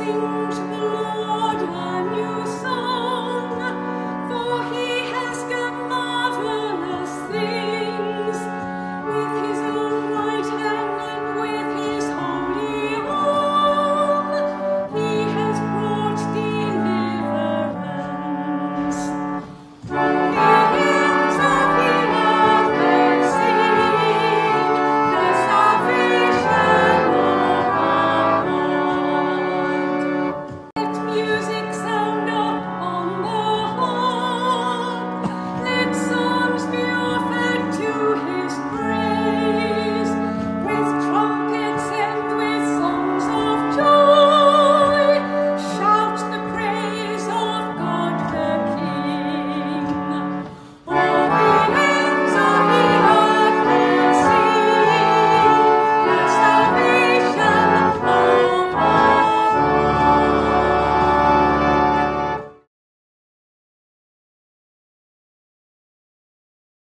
sing to the Lord a new